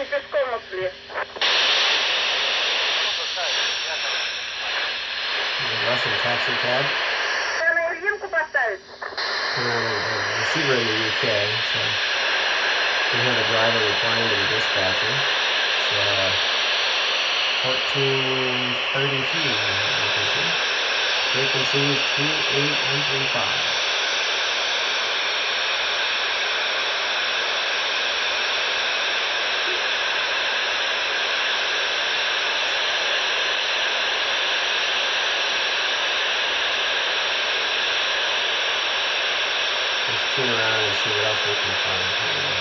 они пешком ушли. Russian taxi cab. Что, на Ильинку поставить? We're on a, a receiver in the UK, so we have a driver replying to the dispatcher. It's uh, 1433, you can see. Frequency is 28135. Let's tune around and see what else we can find.